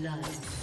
Blood.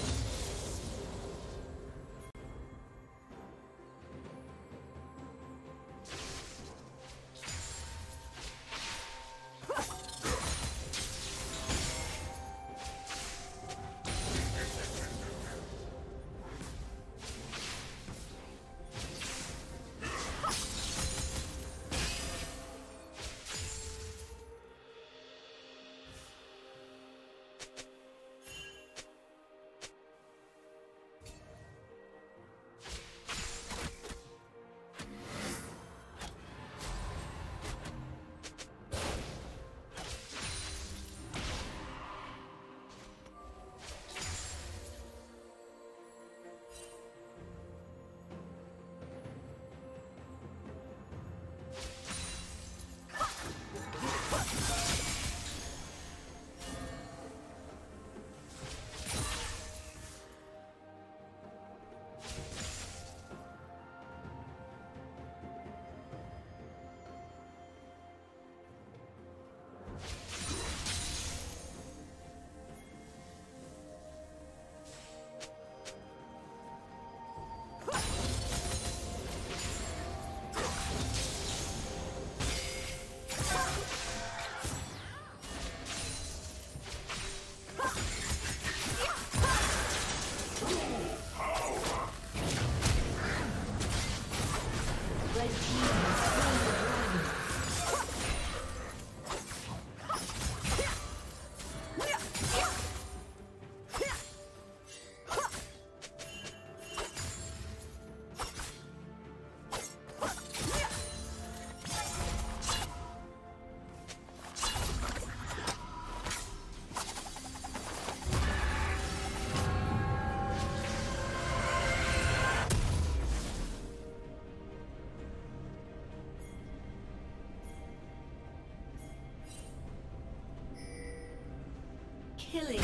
Killing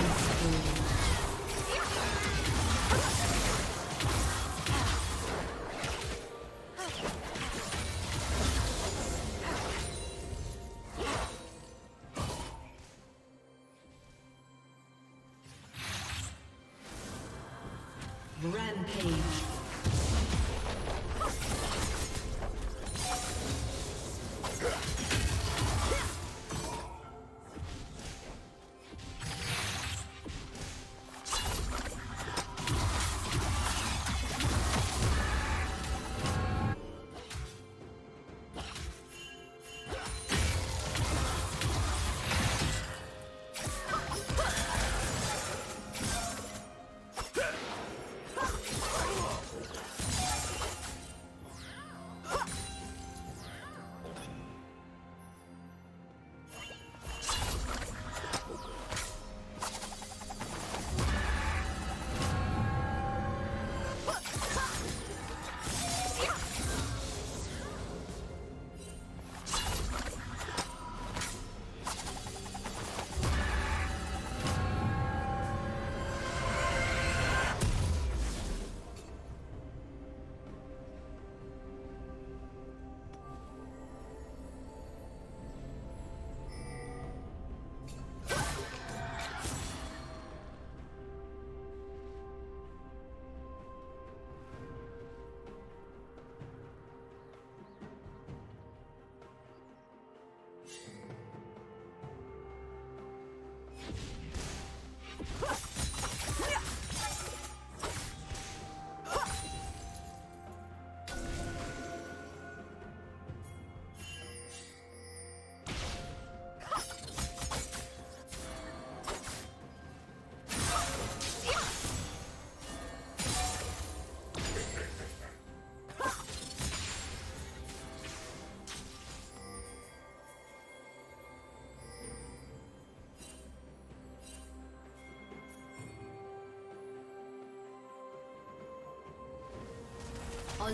Rampage.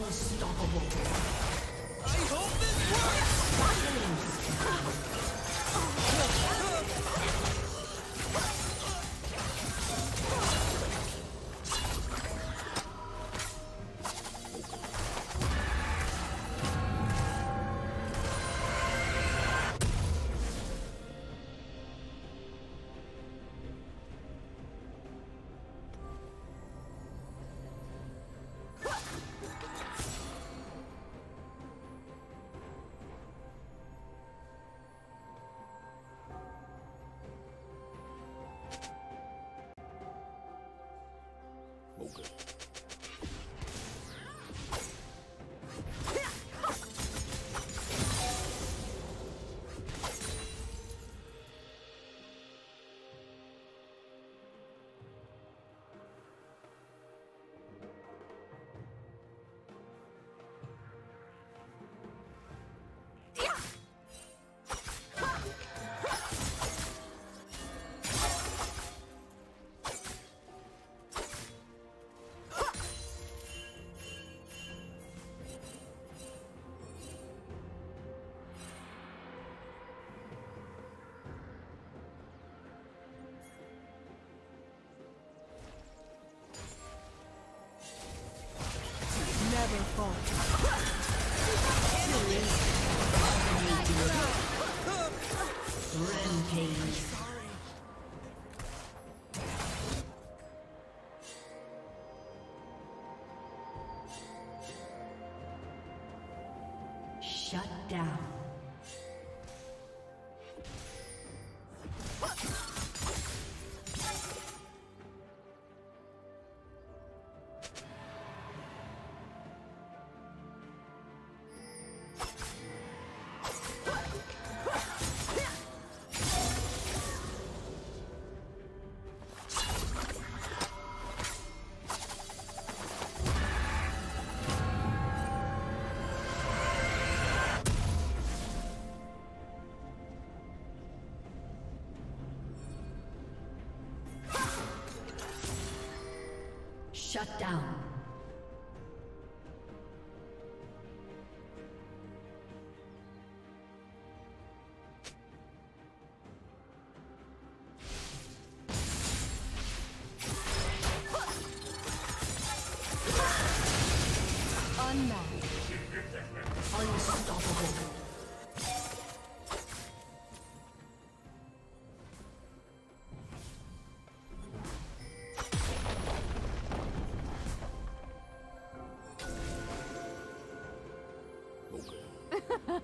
Unstoppable. Shut down.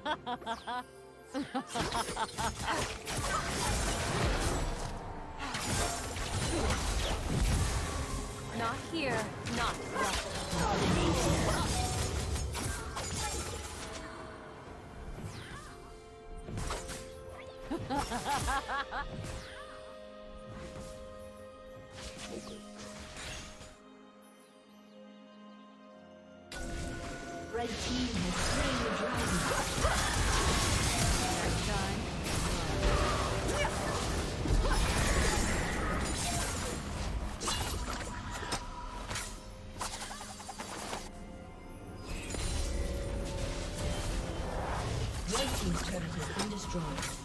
Not here, not yet. Red team has been destroyed.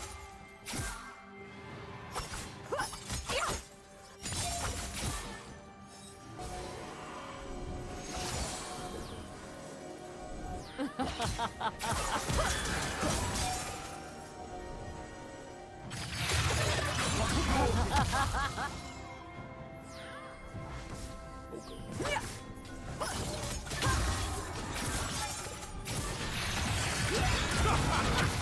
Ha ha ha!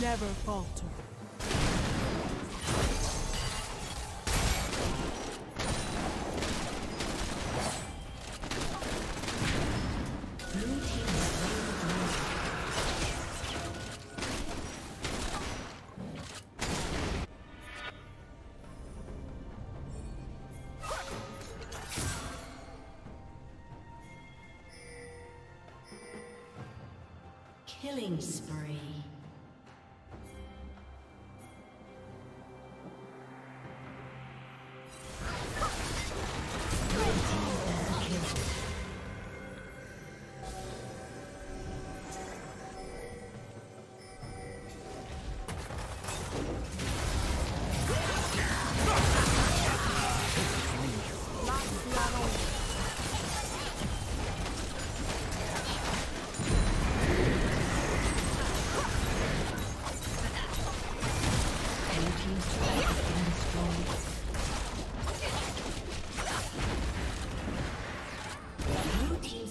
Never falter. Killing spree.